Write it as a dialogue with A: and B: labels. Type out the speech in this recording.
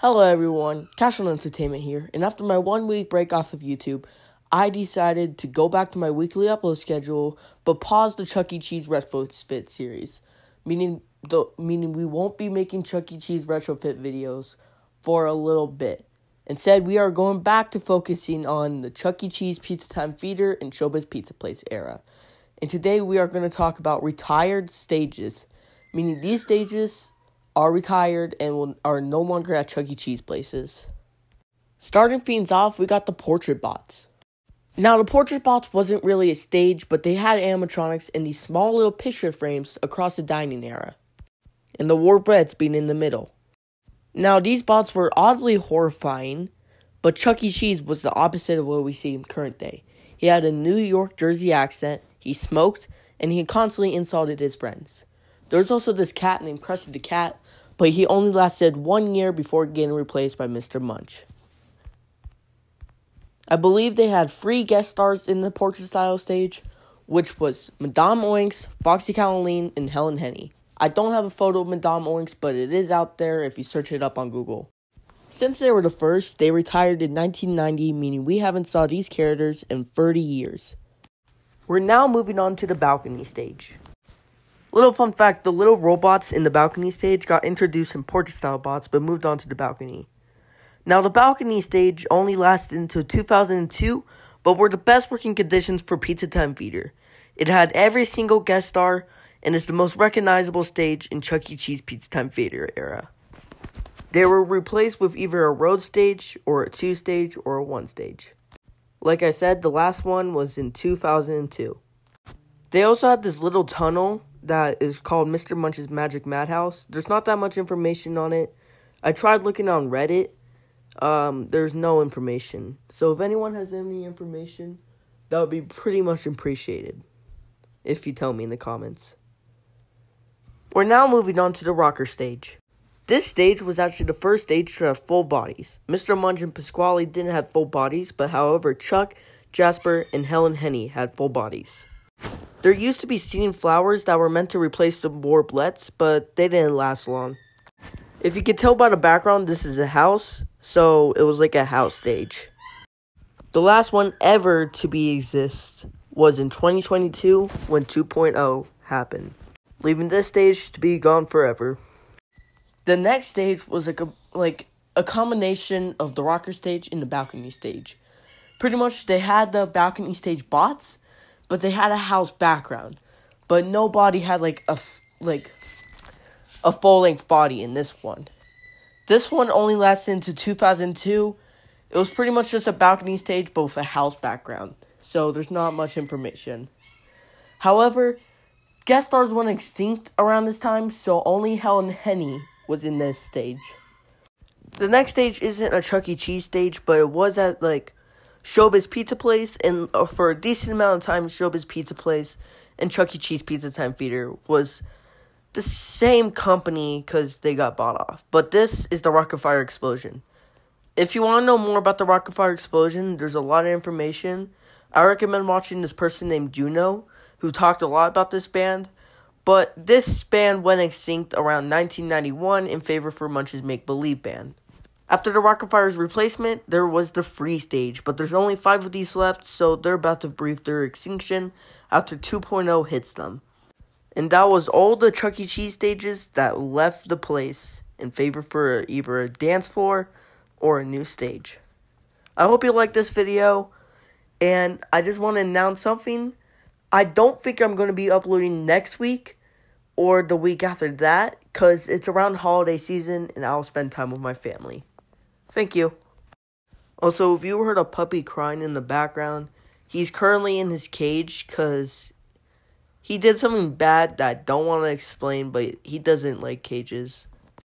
A: Hello everyone, Cashlin Entertainment here, and after my one week break off of YouTube, I decided to go back to my weekly upload schedule, but pause the Chuck E. Cheese retrofit series, meaning the meaning we won't be making Chuck E. Cheese retrofit videos for a little bit. Instead, we are going back to focusing on the Chuck E. Cheese Pizza Time Theatre and Showbiz Pizza Place era. And today we are going to talk about retired stages, meaning these stages are retired and will, are no longer at Chuck E. Cheese places. Starting things off, we got the portrait bots. Now, the portrait bots wasn't really a stage, but they had animatronics in these small little picture frames across the dining area, and the war breads being in the middle. Now, these bots were oddly horrifying, but Chuck E. Cheese was the opposite of what we see in current day. He had a New York Jersey accent, he smoked, and he constantly insulted his friends. There was also this cat named Crusty the Cat, but he only lasted one year before getting replaced by Mr. Munch. I believe they had three guest stars in the portrait style stage, which was Madame Oinks, Foxy Caroline, and Helen Henny. I don't have a photo of Madame Oinks, but it is out there if you search it up on Google. Since they were the first, they retired in 1990, meaning we haven't saw these characters in 30 years. We're now moving on to the balcony stage. Little fun fact the little robots in the balcony stage got introduced in portrait style bots but moved on to the balcony. Now, the balcony stage only lasted until 2002, but were the best working conditions for Pizza Time Theatre. It had every single guest star and is the most recognizable stage in Chuck E. Cheese Pizza Time Theatre era. They were replaced with either a road stage or a two stage or a one stage. Like I said, the last one was in 2002. They also had this little tunnel that is called Mr. Munch's Magic Madhouse. There's not that much information on it. I tried looking on Reddit. Um, there's no information. So if anyone has any information, that would be pretty much appreciated. If you tell me in the comments. We're now moving on to the rocker stage. This stage was actually the first stage to have full bodies. Mr. Munch and Pasquale didn't have full bodies, but however, Chuck, Jasper, and Helen Henny had full bodies. There used to be seating flowers that were meant to replace the Warblettes, but they didn't last long. If you can tell by the background, this is a house, so it was like a house stage. The last one ever to be exist was in 2022 when 2.0 happened, leaving this stage to be gone forever. The next stage was like a like a combination of the rocker stage and the balcony stage. Pretty much they had the balcony stage bots but they had a house background. But nobody had like a like a full length body in this one. This one only lasted into 2002. It was pretty much just a balcony stage, with a house background. So there's not much information. However, guest stars went extinct around this time, so only Helen Henny was in this stage. The next stage isn't a Chuck E. Cheese stage, but it was at like Showbiz Pizza Place, and uh, for a decent amount of time, Showbiz Pizza Place and Chuck E. Cheese Pizza Time Theatre was the same company because they got bought off. But this is the Rock-afire Explosion. If you want to know more about the Rock-afire Explosion, there's a lot of information. I recommend watching this person named Juno, who talked a lot about this band. But this band went extinct around 1991 in favor for Munch's Make Believe band. After the Rock-afire's replacement, there was the free stage, but there's only five of these left, so they're about to breathe their extinction after 2.0 hits them. And that was all the Chuck E. Cheese stages that left the place in favor for either a dance floor or a new stage. I hope you like this video, and I just want to announce something. I don't think I'm going to be uploading next week or the week after that, because it's around holiday season and I'll spend time with my family. Thank you. Also, if you heard a puppy crying in the background, he's currently in his cage because he did something bad that I don't want to explain, but he doesn't like cages.